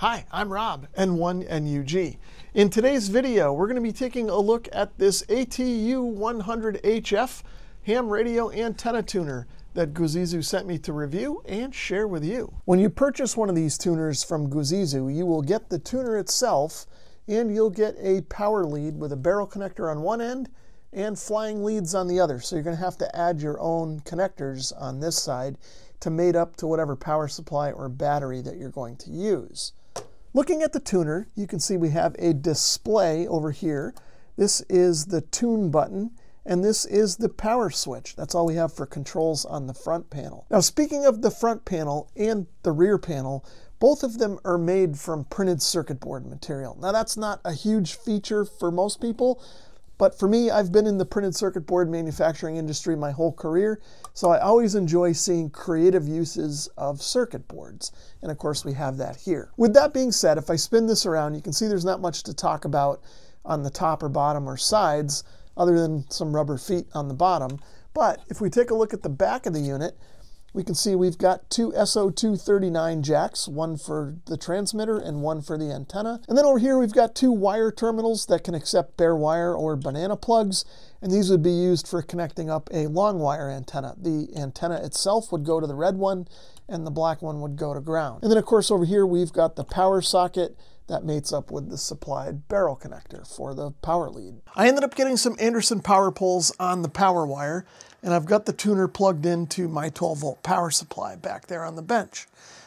Hi, I'm Rob, N1NUG. In today's video, we're going to be taking a look at this ATU100HF ham radio antenna tuner that GOOZEEZOO sent me to review and share with you. When you purchase one of these tuners from GOOZEEZOO, you will get the tuner itself and you'll get a power lead with a barrel connector on one end and flying leads on the other. So you're going to have to add your own connectors on this side to mate up to whatever power supply or battery that you're going to use. Looking at the tuner, you can see we have a display over here. This is the tune button, and this is the power switch. That's all we have for controls on the front panel. Now, speaking of the front panel and the rear panel, both of them are made from printed circuit board material. Now, that's not a huge feature for most people, but for me, I've been in the printed circuit board manufacturing industry my whole career, so I always enjoy seeing creative uses of circuit boards. And of course, we have that here. With that being said, if I spin this around, you can see there's not much to talk about on the top or bottom or sides, other than some rubber feet on the bottom. But if we take a look at the back of the unit, we can see we've got two SO239 jacks, one for the transmitter and one for the antenna. And then over here we've got two wire terminals that can accept bare wire or banana plugs, and these would be used for connecting up a long wire antenna. The antenna itself would go to the red one, and the black one would go to ground. And then of course over here we've got the power socket that mates up with the supplied barrel connector for the power lead. I ended up getting some Anderson power poles on the power wire, and I've got the tuner plugged into my 12 volt power supply back there on the bench.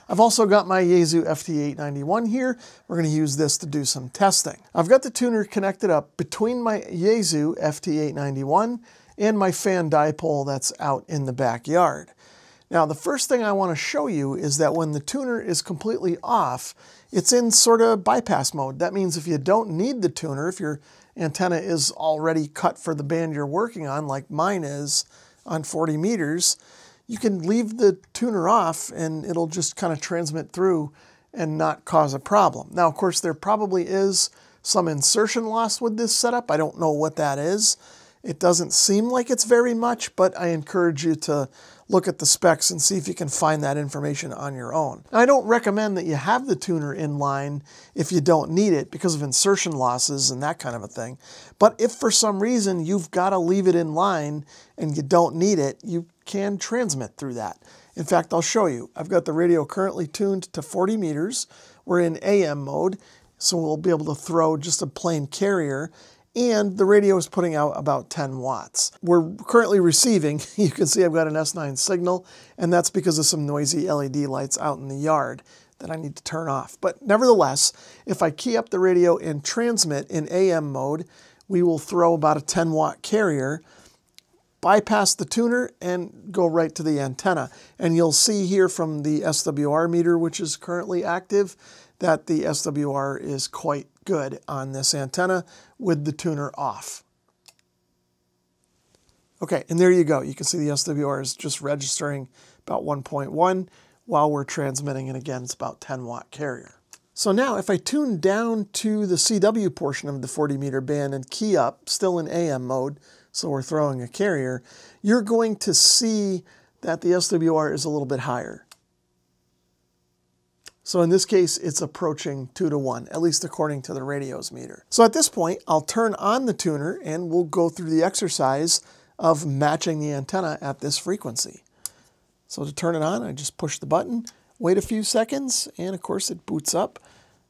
I've also got my Yaesu FT891 here. We're going to use this to do some testing. I've got the tuner connected up between my Yaesu FT891 and my fan dipole that's out in the backyard. Now, the first thing I want to show you is that when the tuner is completely off, it's in sort of bypass mode. That means if you don't need the tuner, if your antenna is already cut for the band you're working on, like mine is, on 40 meters, you can leave the tuner off and it'll just kind of transmit through and not cause a problem. Now, of course, there probably is some insertion loss with this setup. I don't know what that is. It doesn't seem like it's very much, but I encourage you to look at the specs and see if you can find that information on your own. Now, I don't recommend that you have the tuner in line if you don't need it because of insertion losses and that kind of a thing. But if for some reason you've got to leave it in line and you don't need it, you can transmit through that. In fact, I'll show you. I've got the radio currently tuned to 40 meters. We're in AM mode, so we'll be able to throw just a plain carrier and the radio is putting out about 10 watts. We're currently receiving, you can see I've got an S9 signal, and that's because of some noisy LED lights out in the yard that I need to turn off. But nevertheless, if I key up the radio and transmit in AM mode, we will throw about a 10 watt carrier, bypass the tuner, and go right to the antenna. And you'll see here from the SWR meter, which is currently active, that the SWR is quite good on this antenna with the tuner off. Okay, and there you go. You can see the SWR is just registering about 1.1 while we're transmitting, and again, it's about 10 watt carrier. So now if I tune down to the CW portion of the 40 meter band and key up, still in AM mode, so we're throwing a carrier, you're going to see that the SWR is a little bit higher. So in this case, it's approaching two to one, at least according to the radios meter. So at this point, I'll turn on the tuner and we'll go through the exercise of matching the antenna at this frequency. So to turn it on, I just push the button, wait a few seconds, and of course it boots up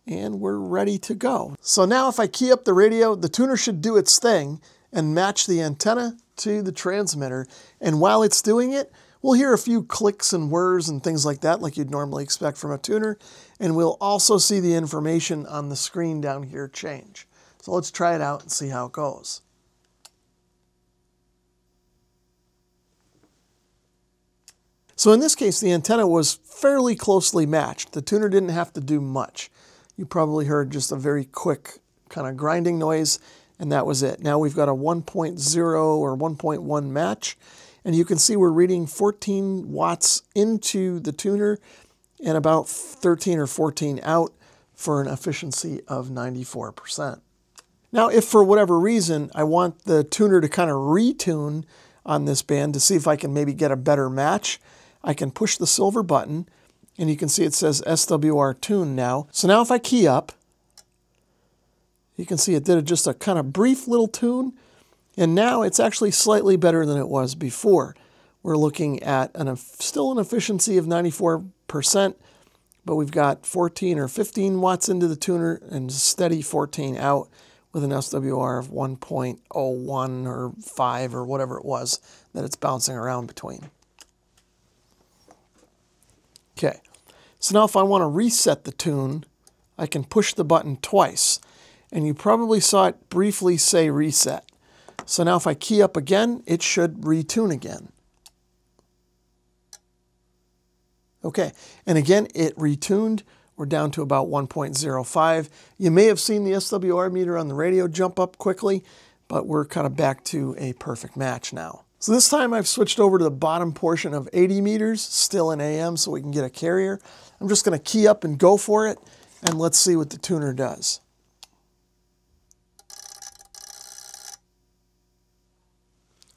and we're ready to go. So now if I key up the radio, the tuner should do its thing and match the antenna to the transmitter. And while it's doing it, We'll hear a few clicks and whirs and things like that, like you'd normally expect from a tuner, and we'll also see the information on the screen down here change. So let's try it out and see how it goes. So in this case, the antenna was fairly closely matched. The tuner didn't have to do much. You probably heard just a very quick kind of grinding noise, and that was it. Now we've got a 1.0 or 1.1 match, and you can see we're reading 14 watts into the tuner and about 13 or 14 out for an efficiency of 94%. Now, if for whatever reason I want the tuner to kind of retune on this band to see if I can maybe get a better match, I can push the silver button And you can see it says SWR tune now. So now if I key up, you can see it did just a kind of brief little tune. And now it's actually slightly better than it was before. We're looking at an, still an efficiency of 94%, but we've got 14 or 15 watts into the tuner and steady 14 out with an SWR of 1.01 or 5 or whatever it was that it's bouncing around between. Okay, so now if I want to reset the tune, I can push the button twice. And you probably saw it briefly say reset. So now if I key up again, it should retune again. Okay, and again, it retuned. We're down to about 1.05. You may have seen the SWR meter on the radio jump up quickly, but we're kind of back to a perfect match now. So this time I've switched over to the bottom portion of 80 meters, still in AM so we can get a carrier. I'm just going to key up and go for it, and let's see what the tuner does.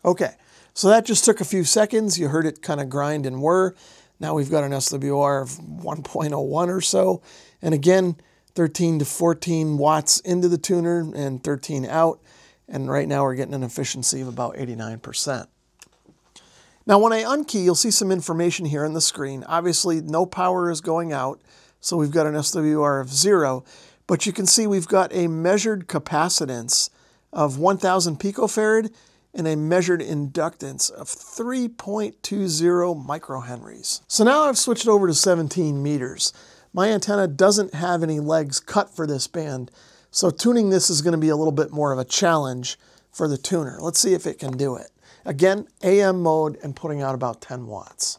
Okay, so that just took a few seconds. You heard it kind of grind and whir. Now we've got an SWR of 1.01 or so. And again, 13 to 14 watts into the tuner and 13 out. And right now we're getting an efficiency of about 89%. Now when I unkey, you'll see some information here on the screen. Obviously no power is going out, so we've got an SWR of zero, but you can see we've got a measured capacitance of 1000 picofarad and a measured inductance of 3.20 microhenries. So now I've switched over to 17 meters. My antenna doesn't have any legs cut for this band, so tuning this is going to be a little bit more of a challenge for the tuner. Let's see if it can do it. Again, AM mode and putting out about 10 watts.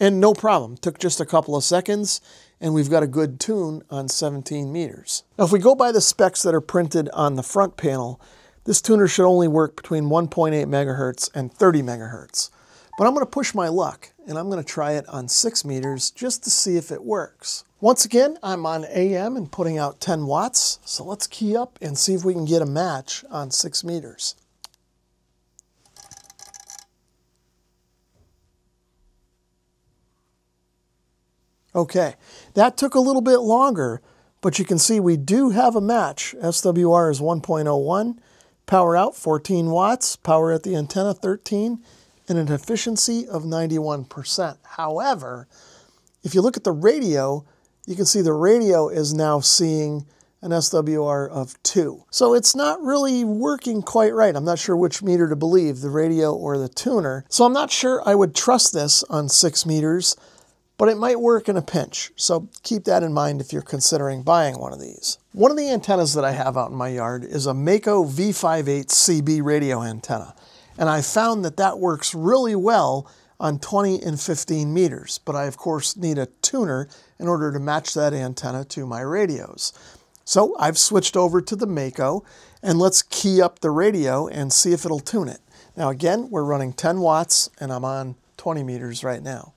And no problem, took just a couple of seconds and we've got a good tune on 17 meters. Now if we go by the specs that are printed on the front panel, this tuner should only work between 1.8 megahertz and 30 megahertz. But I'm going to push my luck and I'm going to try it on 6 meters just to see if it works. Once again, I'm on AM and putting out 10 watts, so let's key up and see if we can get a match on 6 meters. Okay, that took a little bit longer, but you can see we do have a match. SWR is 1.01, power out 14 watts, power at the antenna 13, and an efficiency of 91%. However, if you look at the radio, you can see the radio is now seeing an SWR of 2. So it's not really working quite right. I'm not sure which meter to believe, the radio or the tuner. So I'm not sure I would trust this on 6 meters but it might work in a pinch. So keep that in mind if you're considering buying one of these. One of the antennas that I have out in my yard is a Maco V58 CB radio antenna. And I found that that works really well on 20 and 15 meters, but I of course need a tuner in order to match that antenna to my radios. So I've switched over to the Maco and let's key up the radio and see if it'll tune it. Now again, we're running 10 watts and I'm on 20 meters right now.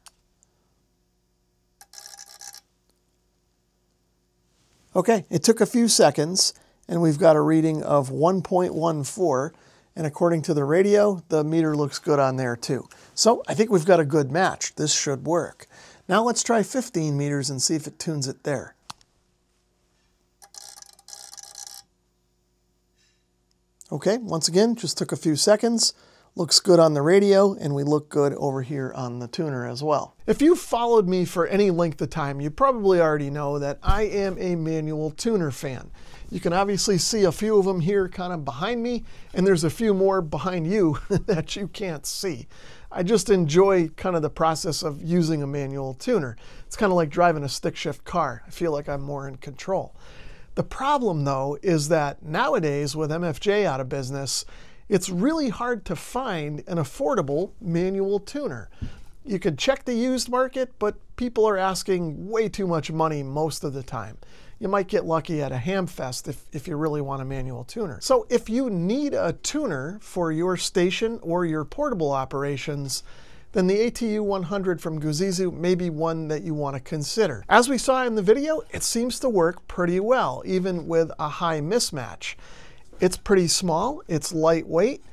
Okay, it took a few seconds and we've got a reading of 1.14 and according to the radio, the meter looks good on there too. So I think we've got a good match. This should work. Now let's try 15 meters and see if it tunes it there. Okay, once again, just took a few seconds. Looks good on the radio, and we look good over here on the tuner as well. If you've followed me for any length of time, you probably already know that I am a manual tuner fan. You can obviously see a few of them here kind of behind me, and there's a few more behind you that you can't see. I just enjoy kind of the process of using a manual tuner. It's kind of like driving a stick shift car. I feel like I'm more in control. The problem though is that nowadays with MFJ out of business, it's really hard to find an affordable manual tuner. You could check the used market, but people are asking way too much money most of the time. You might get lucky at a hamfest if, if you really want a manual tuner. So if you need a tuner for your station or your portable operations, then the ATU 100 from GOOZEEZOO may be one that you want to consider. As we saw in the video, it seems to work pretty well, even with a high mismatch. It's pretty small, it's lightweight,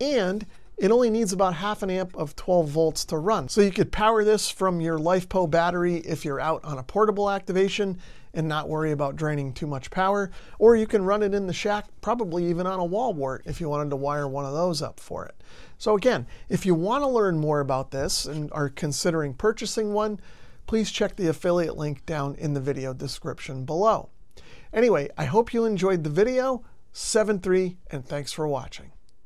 and it only needs about half an amp of 12 volts to run. So you could power this from your LiFePO battery if you're out on a portable activation and not worry about draining too much power. Or you can run it in the shack, probably even on a wall wart if you wanted to wire one of those up for it. So again, if you want to learn more about this and are considering purchasing one, please check the affiliate link down in the video description below. Anyway, I hope you enjoyed the video. 7-3, and thanks for watching.